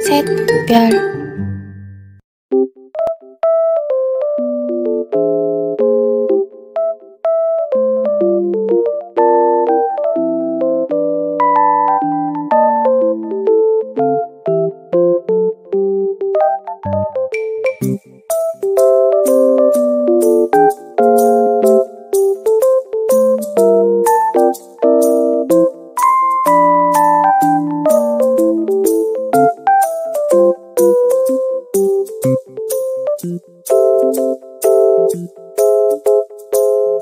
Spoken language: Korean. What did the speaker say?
셋, 별.